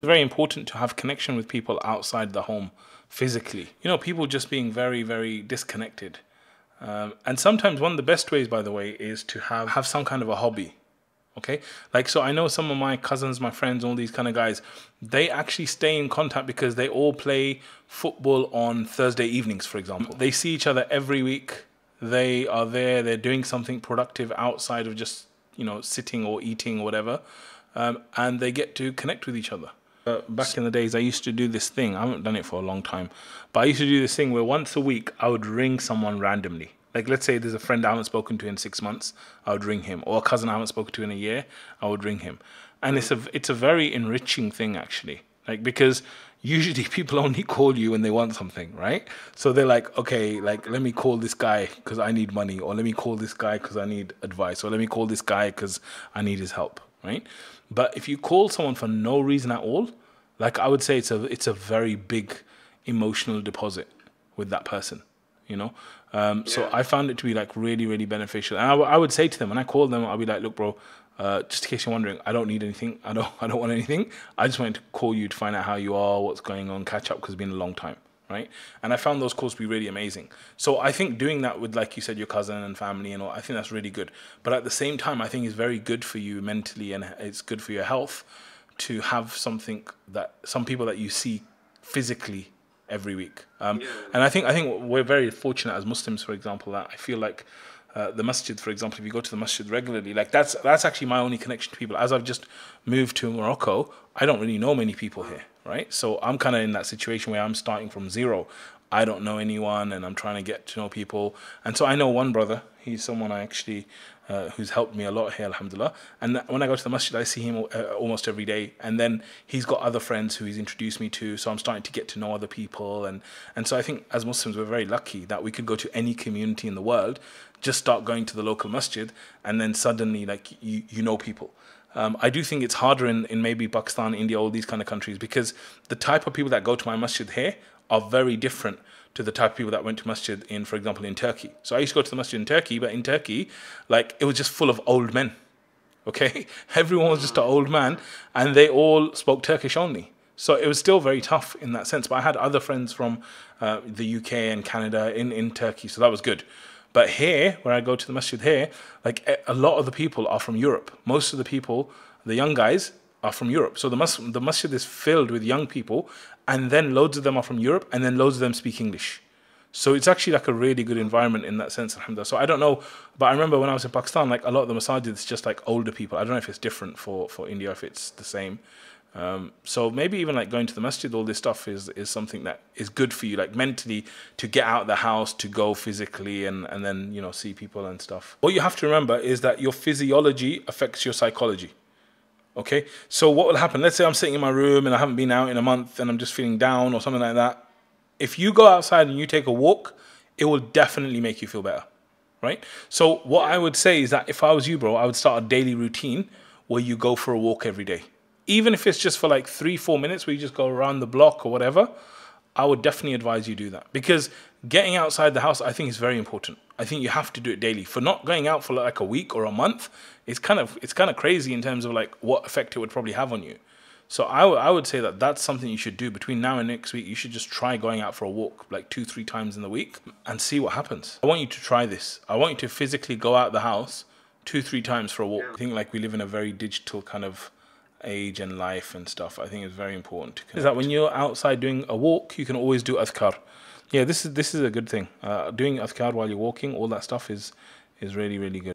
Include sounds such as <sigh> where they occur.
It's very important to have connection with people outside the home physically. You know, people just being very, very disconnected. Um, and sometimes one of the best ways, by the way, is to have, have some kind of a hobby. Okay, like so, I know some of my cousins, my friends, all these kind of guys. They actually stay in contact because they all play football on Thursday evenings, for example. They see each other every week. They are there. They're doing something productive outside of just you know sitting or eating or whatever, um, and they get to connect with each other. Uh, back in the days, I used to do this thing. I haven't done it for a long time, but I used to do this thing where once a week I would ring someone randomly. Like, let's say there's a friend I haven't spoken to in six months, I would ring him, or a cousin I haven't spoken to in a year, I would ring him, and it's a it's a very enriching thing actually. Like because usually <laughs> people only call you when they want something, right? So they're like, okay, like let me call this guy because I need money, or let me call this guy because I need advice, or let me call this guy because I need his help, right? But if you call someone for no reason at all, like I would say it's a it's a very big emotional deposit with that person, you know. Um, yeah. So I found it to be like really really beneficial, and I, w- I would say to them when I call them, I'll be like, look, bro. Uh, just in case you're wondering, I don't need anything. I don't. <laughs> I don't want anything. I just wanted to call you to find out how you are, what's going on, catch up because it's been a long time right? And I found those calls to be really amazing. So I think doing that with, like you said, your cousin and family and all, I think that's really good. But at the same time, I think it's very good for you mentally and it's good for your health to have something that some people that you see physically every week. Um, yeah. And I think I think we're very fortunate as Muslims, for example, that I feel like. Uh, the masjid, for example, if you go to the masjid regularly, like that's that's actually my only connection to people. As I've just moved to Morocco, I don't really know many people here right? So I'm kind of in that situation where I'm starting from zero. I don't know anyone, and I'm trying to get to know people. And so I know one brother. He's someone I actually uh, who's helped me a lot here, alhamdulillah. And when I go to the masjid, I see him uh, almost every day. And then he's got other friends who he's introduced me to. So I'm starting to get to know other people. And, and so I think as Muslims, we're very lucky that we could go to any community in the world, just start going to the local masjid, and then suddenly, like, you, you know people. Um, I do think it's harder in, in maybe Pakistan, India, all these kind of countries because the type of people that go to my masjid here are very different to the type of people that went to masjid in, for example, in Turkey. So I used to go to the masjid in Turkey, but in Turkey, like it was just full of old men. <laughs> Okay, everyone was just an old man, and they all spoke Turkish only. So it was still very tough in that sense. But I had other friends from uh, the UK and Canada in, in Turkey, so that was good. But here, where I go to the masjid here, like a lot of the people are from Europe. Most of the people, the young guys, are from Europe. So the, mas- the masjid is filled with young people, and then loads of them are from Europe, and then loads of them speak English. So it's actually like a really good environment in that sense, alhamdulillah. So I don't know, but I remember when I was in Pakistan, like a lot of the masajid, it's just like older people. I don't know if it's different for, for India, if it's the same. Um, so maybe even like going to the masjid, all this stuff is is something that is good for you, like mentally, to get out the house, to go physically, and and then you know see people and stuff. What you have to remember is that your physiology affects your psychology. Okay, so what will happen? Let's say I'm sitting in my room and I haven't been out in a month, and I'm just feeling down or something like that. If you go outside and you take a walk, it will definitely make you feel better, right? So what I would say is that if I was you, bro, I would start a daily routine where you go for a walk every day even if it's just for like three, four minutes where you just go around the block or whatever, I would definitely advise you do that because getting outside the house, I think, is very important. I think you have to do it daily. For not going out for like a week or a month, it's kind of it's kind of crazy in terms of like what effect it would probably have on you. So I, w- I would say that that's something you should do between now and next week. You should just try going out for a walk like two, three times in the week and see what happens. I want you to try this. I want you to physically go out the house two, three times for a walk. I think like we live in a very digital kind of age and life and stuff, I think is very important. Is that when you're outside doing a walk, you can always do adhkar. Yeah, this is this is a good thing. Uh, doing adhkar while you're walking, all that stuff is is really really good.